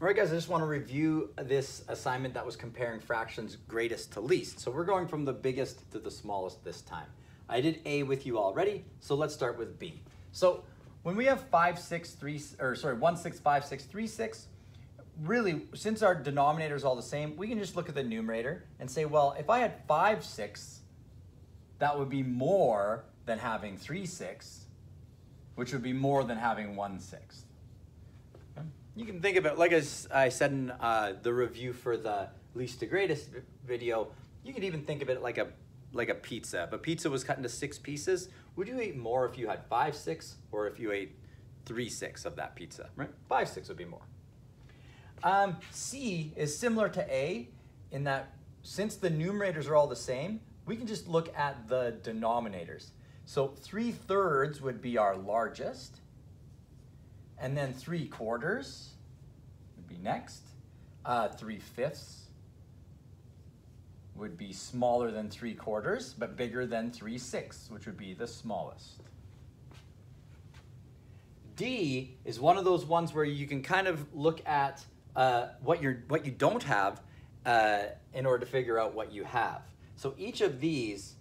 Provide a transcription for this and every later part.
All right, guys, I just want to review this assignment that was comparing fractions greatest to least. So we're going from the biggest to the smallest this time. I did A with you already, so let's start with B. So when we have 5, 6, 3, or sorry, 1, 6, 5, 6, 3, 6, really, since our denominator is all the same, we can just look at the numerator and say, well, if I had 5, 6, that would be more than having 3, 6, which would be more than having 1, 6. You can think of it, like as I said in uh, the review for the least to greatest video, you could even think of it like a like a pizza. If a pizza was cut into six pieces, would you eat more if you had five, six, or if you ate three, six of that pizza, right? Five, six would be more. Um, C is similar to A in that since the numerators are all the same, we can just look at the denominators. So 3 thirds would be our largest, and then 3 quarters would be next. Uh, 3 fifths would be smaller than 3 quarters, but bigger than 3 sixths, which would be the smallest. D is one of those ones where you can kind of look at uh, what, you're, what you don't have uh, in order to figure out what you have. So each of these,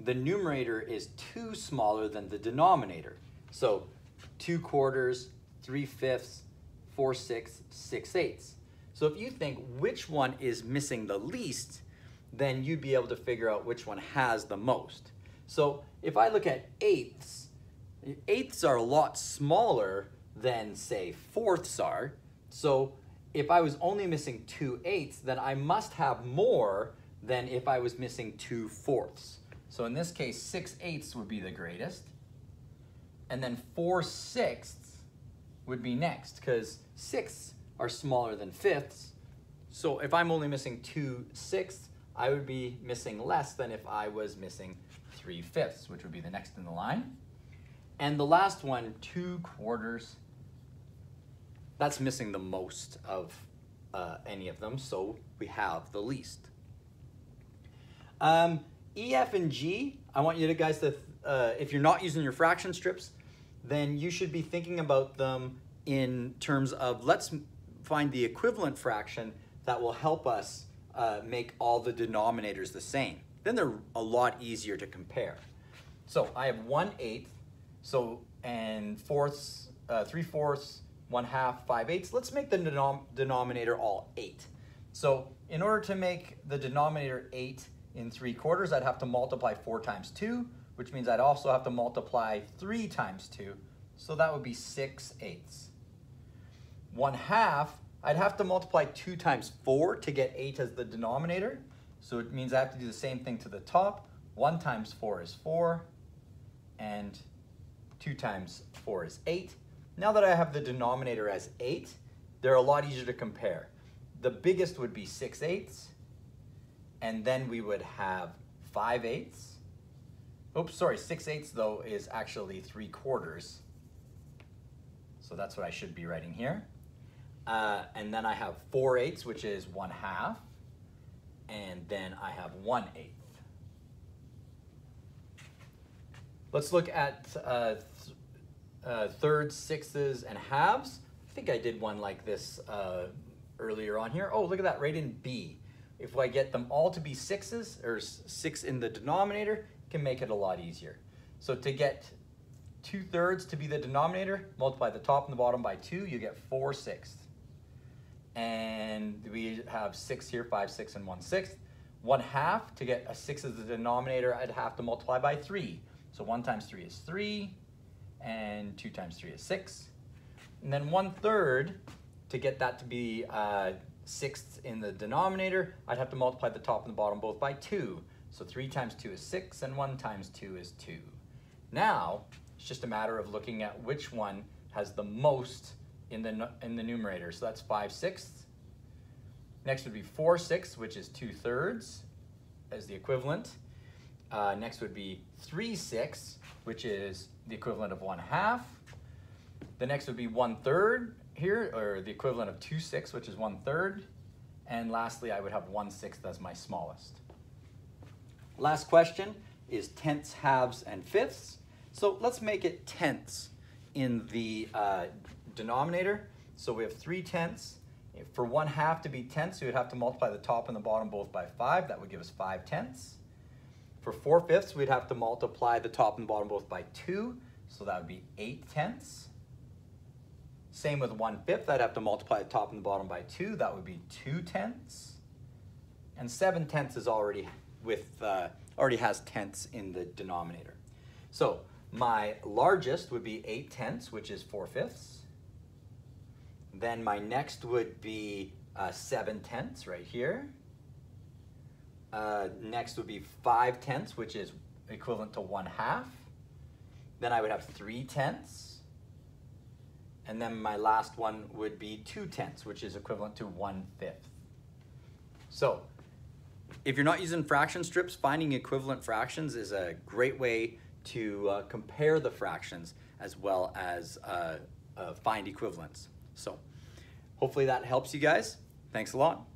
the numerator is 2 smaller than the denominator. So 2 quarters, 3 fifths, 4 sixths, 6 eighths. So if you think which one is missing the least, then you'd be able to figure out which one has the most. So if I look at eighths, eighths are a lot smaller than say fourths are. So if I was only missing two eighths, then I must have more than if I was missing two fourths. So in this case, six eighths would be the greatest. And then four sixths would be next because sixths are smaller than fifths. So if I'm only missing two sixths, I would be missing less than if I was missing 3 fifths, which would be the next in the line. And the last one, 2 quarters, that's missing the most of uh, any of them, so we have the least. Um, e, F, and G, I want you to guys to, uh, if you're not using your fraction strips, then you should be thinking about them in terms of let's find the equivalent fraction that will help us uh, make all the denominators the same. Then they're a lot easier to compare. So I have 1 eighth, so, and fourths, uh, 3 fourths, 1 half, 5 eighths. Let's make the denom denominator all 8. So in order to make the denominator 8 in 3 quarters, I'd have to multiply 4 times 2, which means I'd also have to multiply 3 times 2. So that would be 6 eighths. 1 half I'd have to multiply 2 times 4 to get 8 as the denominator. So it means I have to do the same thing to the top. 1 times 4 is 4, and 2 times 4 is 8. Now that I have the denominator as 8, they're a lot easier to compare. The biggest would be 6 eighths, and then we would have 5 eighths. Oops, sorry, 6 eighths though is actually 3 quarters. So that's what I should be writing here. Uh, and then I have 4 eighths, which is 1 half. And then I have 1 eighth. Let's look at uh, th uh, thirds, sixths, and halves. I think I did one like this uh, earlier on here. Oh, look at that, right in B. If I get them all to be sixes, or six in the denominator, can make it a lot easier. So to get 2 thirds to be the denominator, multiply the top and the bottom by 2, you get 4 sixths and we have six here, five, six, and one sixth. One half, to get a six as the denominator, I'd have to multiply by three. So one times three is three, and two times three is six. And then one third, to get that to be uh, sixths in the denominator, I'd have to multiply the top and the bottom both by two. So three times two is six, and one times two is two. Now, it's just a matter of looking at which one has the most in the, in the numerator. So that's 5 sixths. Next would be 4 sixths, which is 2 thirds as the equivalent. Uh, next would be 3 sixths, which is the equivalent of 1 half. The next would be 1 third here, or the equivalent of 2 sixths, which is 1 third. And lastly, I would have 1 sixth as my smallest. Last question is tenths, halves, and fifths. So let's make it tenths in the uh, denominator. So we have 3 tenths For one half to be tenths, we would have to multiply the top and the bottom both by five. That would give us five tenths. For four fifths, we'd have to multiply the top and bottom both by two. So that would be eight tenths. Same with one fifth, I'd have to multiply the top and the bottom by two. That would be two tenths. And seven tenths is already with, uh, already has tenths in the denominator. So my largest would be eight tenths, which is four fifths. Then my next would be uh, seven tenths right here. Uh, next would be five tenths, which is equivalent to one half. Then I would have three tenths. And then my last one would be two tenths, which is equivalent to one fifth. So if you're not using fraction strips, finding equivalent fractions is a great way to uh, compare the fractions as well as uh, uh, find equivalents. So hopefully that helps you guys. Thanks a lot.